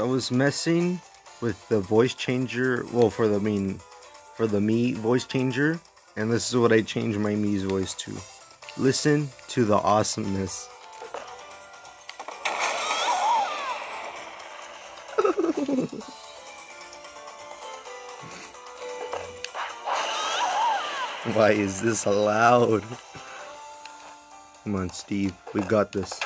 I was messing with the voice changer, well for the mean for the Mii voice changer, and this is what I changed my Mii's voice to. Listen to the awesomeness. Why is this allowed? Come on, Steve. We got this.